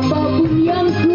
apapun yang ku